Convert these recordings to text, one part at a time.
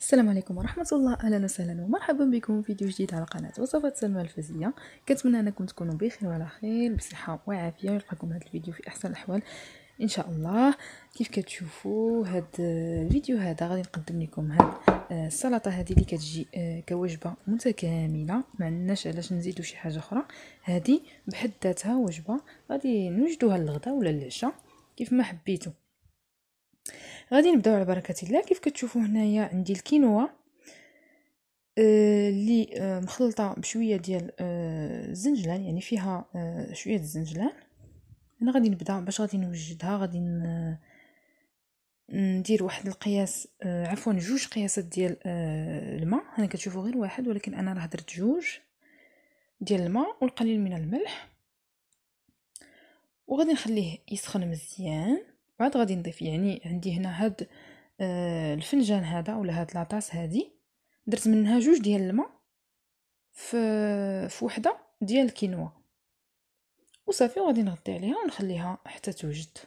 السلام عليكم ورحمة الله. أهلا وسهلا ومرحبا بكم في فيديو جديد على قناة وصفات سلمى الفازية كنتمنى أنكم تكونوا بخير وعلى خير بصحة وعافية ويلقاكم هذا الفيديو في أحسن الأحوال إن شاء الله. كيف كتشوفوا هاد الفيديو هذا؟ غادي نقدم لكم هاد السلطة هذه اللي كتجي آه، كوجبة متكاملة. ما عندناش علاش نزيدوا شي حاجة أخرى. هذه بحد ذاتها وجبة. غادي نوجدوها للغدا ولا للعشاء كيف ما حبيتوا غادي نبداو على بركة الله. كيف كتشوفوا هنايا؟ عندي الكينوا آه، اللي آه، مخلطة بشوية ديال الزنجلان يعني فيها شوية الزنجلان. أنا غادي نبدأ. باش غادي نوجدها غادي ندير واحد القياس آه، عفوا جوج قياسات ديال آه، الماء. هنا كتشوفوا غير واحد ولكن أنا راه درت جوج ديال الماء والقليل من الملح. وغادي نخليه يسخن مزيان. بعد غادي نضيف يعني عندي هنا هاد آه، الفنجان هذا ولا هاد لاطاس هادي. درت منها جوج ديال الماء في في وحدة ديال الكينوا وصافي وغادي نغطي عليها ونخليها حتى توجد.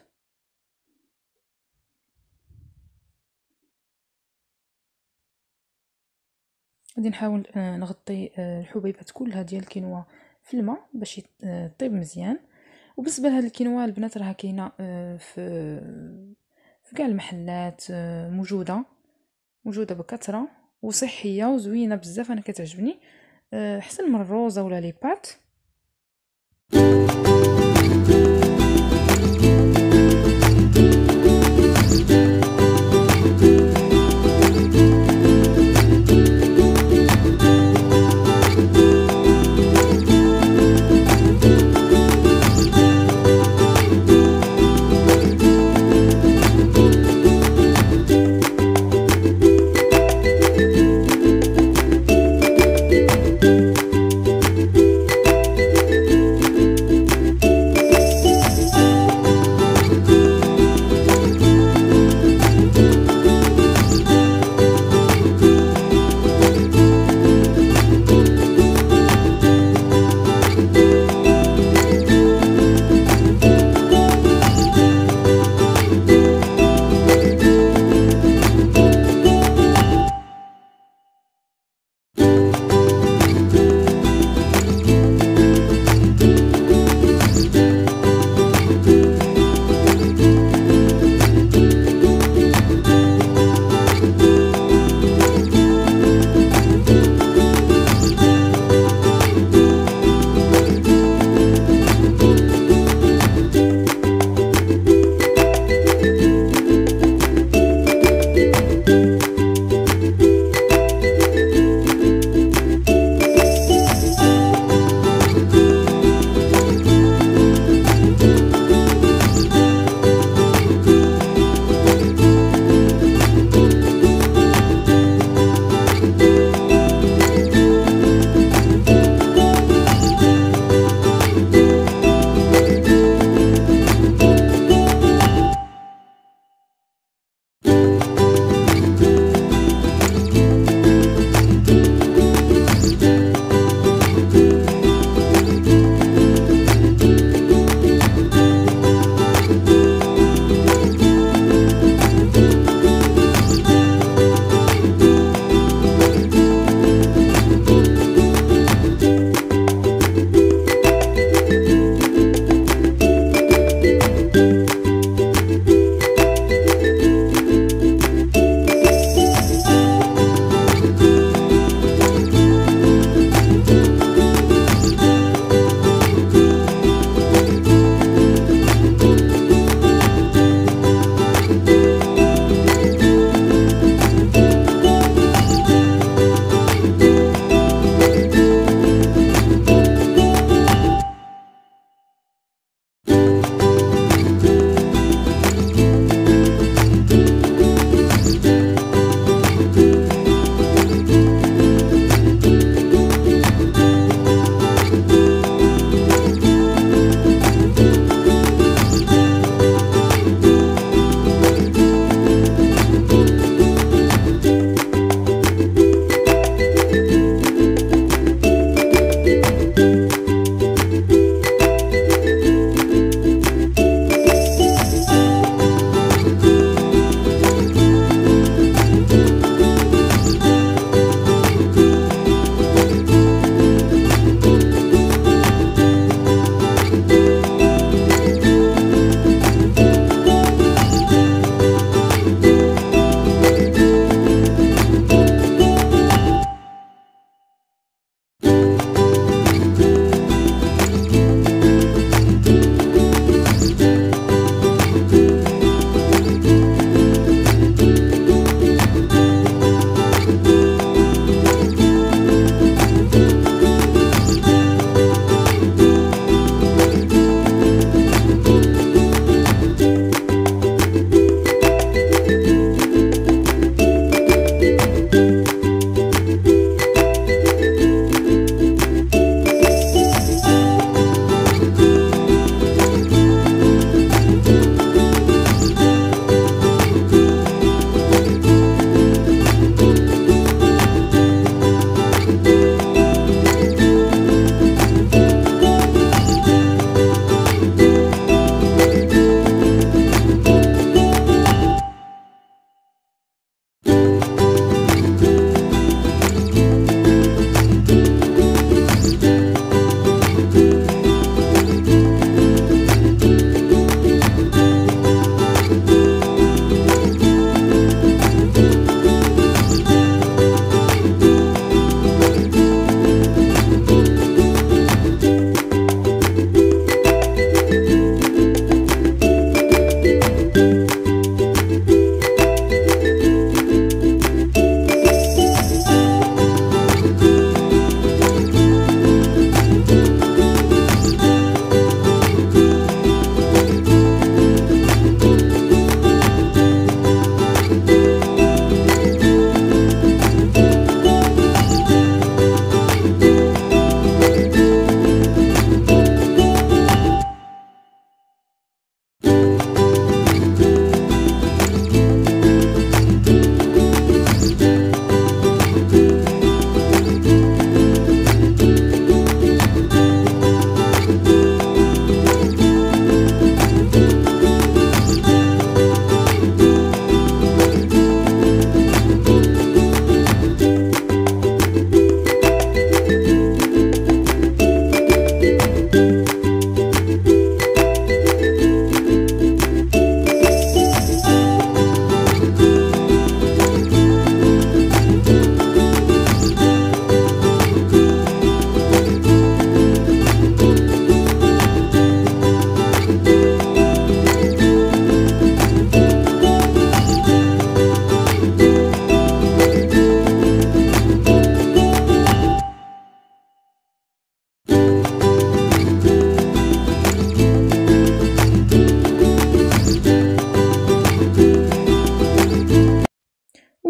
غادي نحاول آه، نغطي آه، الحبيبات كلها ديال الكينوا في الماء باش يطيب مزيان. وبالنسبة لهاد الكينوا البنات راها كاينة آه، في في كاع المحلات موجودة موجودة بكثرة وصحية وزوينة بزاف أنا كتعجبني. أحسن من الروزة ولا لي بات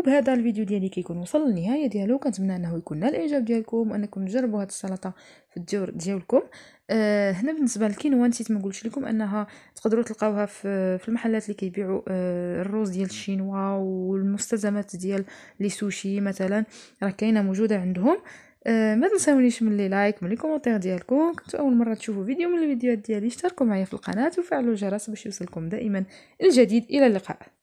بهذا الفيديو ديالي كيكون وصل للنهاية ديالو. كنتمنى أنه يكون نال الإعجاب ديالكم وأنكم تجربوا هذه السلطة في الديور ديالكم. آه هنا بالنسبة للكينوا نسيت ما قلتش لكم أنها تقدروا تلقاوها في في المحلات اللي كيبيعوا آه الروز ديال الشينوا والمستلزمات ديال les sushis مثلا. راه كاينة موجودة عندهم. آه ما تنساونيش من les likes من les commentaires ديالكم. كنتو أول مرة تشوفوا فيديو من الفيديوهات ديالي. اشتركوا معايا في القناة وفعلوا الجرس باش يوصلكم دائما الجديد. إلى اللقاء.